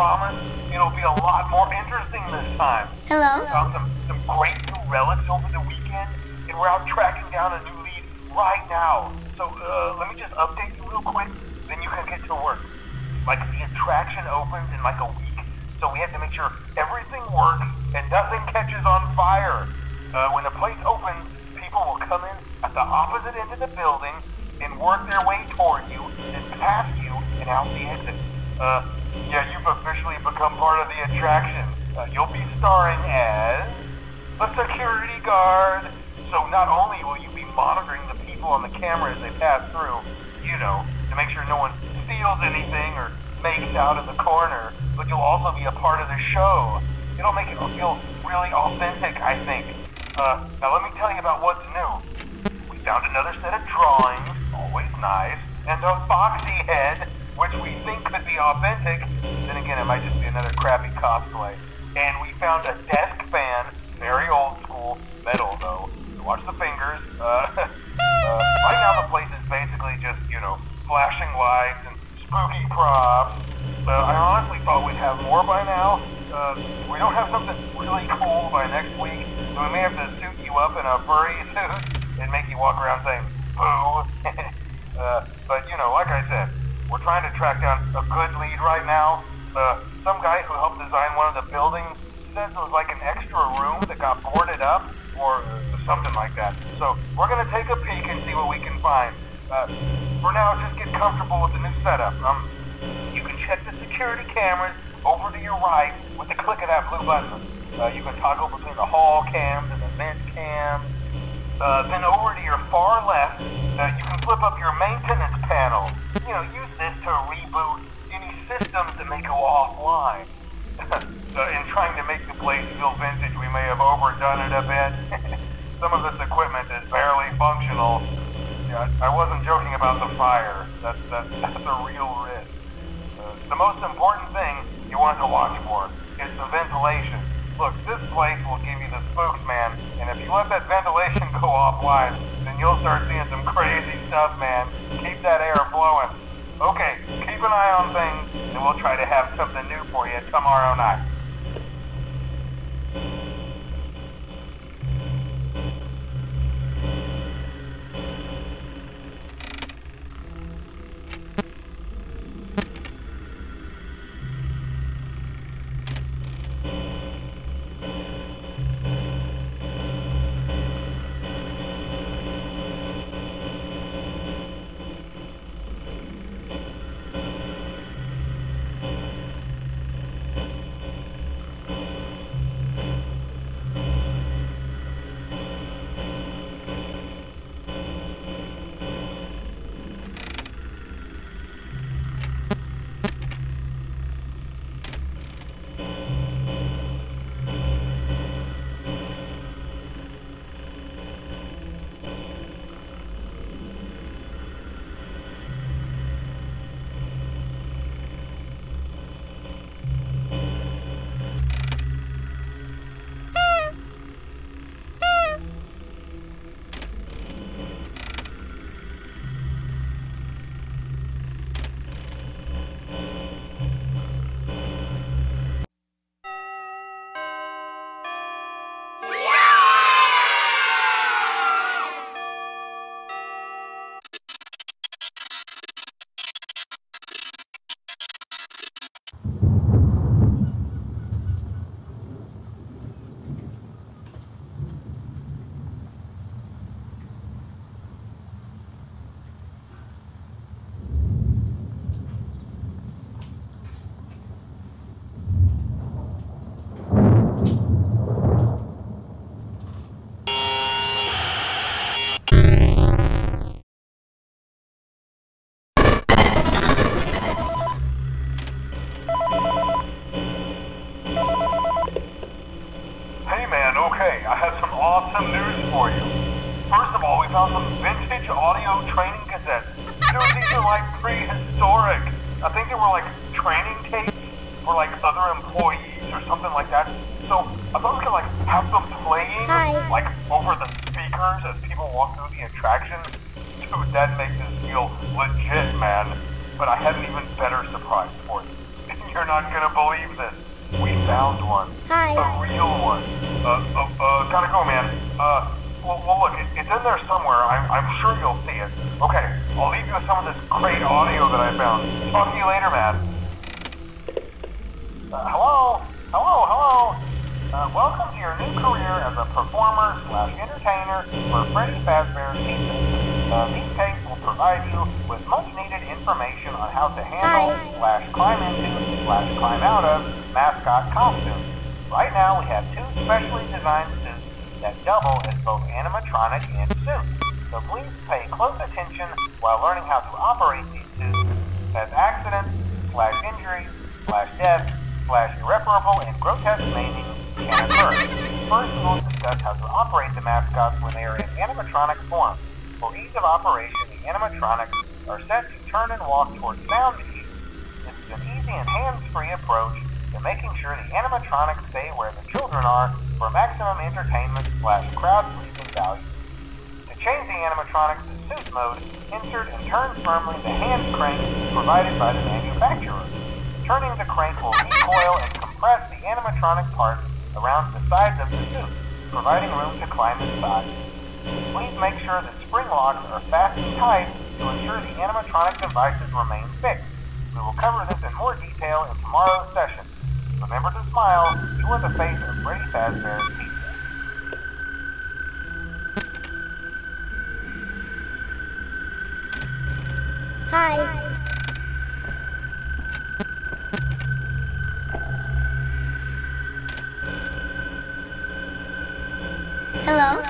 promise it'll be a lot more interesting this time. Hello? Found some, some great new relics over the weekend, and we're out tracking down a new lead right now. So, uh, let me just update you real quick, then you can get to work. Like, the attraction opens in like a week, so we have to make sure everything works and nothing catches on fire. Uh, when the place opens, people will come in at the opposite end of the building and work their way toward you, then past you, and out the exit. Uh, yeah, you've officially become part of the attraction. Uh, you'll be starring as a security guard. So not only will you be monitoring the people on the camera as they pass through, you know, to make sure no one steals anything or makes out in the corner, but you'll also be a part of the show. It'll make it feel really authentic, I think. Uh, now let me tell you about what's new. We found another set of drawings, always nice, and a Foxy head, which we think could be authentic. Then again, it might just be another crappy cosplay. And we found a desk fan, very old school, metal though. So watch the fingers. Uh, uh, right now the place is basically just, you know, flashing lights and spooky props. Uh, I honestly thought we'd have more by now. Uh, we don't have something really cool by next week, so we may have to suit you up in a furry suit and make you walk around saying, boo. uh, but, you know, like I said, we're trying to track down a good lead right now. Uh, some guy who helped design one of the buildings says it was like an extra room that got boarded up or something like that. So we're going to take a peek and see what we can find. Uh, for now, just get comfortable with the new setup. Um, you can check the security cameras over to your right with the click of that blue button. Uh, you can toggle between the hall cams and the vent cams. Uh, then over to your far left, uh, you can flip up your. You know, use this to reboot any systems that may go offline. uh, in trying to make the place feel vintage, we may have overdone it a bit. Some of this equipment is barely functional. Yeah, I wasn't joking about the fire. That's, that's, that's a real risk. Uh, the most important thing you want to watch for is the ventilation. Look, this place will give you the spooks, man, and if you let that ventilation go offline, then you'll start seeing some crazy stuff, man. Keep that air flowing. Okay, keep an eye on things, and we'll try to have something new for you tomorrow night. I thought we could like have them playing Hi. like over the speakers as people walk through the attraction. Dude, that makes us feel legit, man. But I had an even better surprise for you. You're not gonna believe this. We found one. Hi. A real one. Uh, uh, uh, gotta go, man. Uh, well, well look, it, it's in there somewhere. I'm, I'm sure you'll see it. Okay, I'll leave you with some of this great audio that I found. Talk to you later, man. Irreparable and grotesque maiming can occur. First we will discuss how to operate the mascots when they are in animatronic form. For ease of operation, the animatronics are set to turn and walk towards sound cues. This is an easy and hands-free approach to making sure the animatronics stay where the children are for maximum entertainment slash crowd-pleasing value. To change the animatronics to suit mode, insert and turn firmly the hand crank provided by the manufacturer. Turning the crank will recoil and compress the animatronic parts around the sides of the suit, providing room to climb inside. Please make sure that spring locks are fastened tight to ensure the animatronic devices remain fixed. We will cover this in more detail in tomorrow's session. Remember to smile. You are the face of Freddy Fazbear's Pizza. Hi. Hello.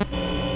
you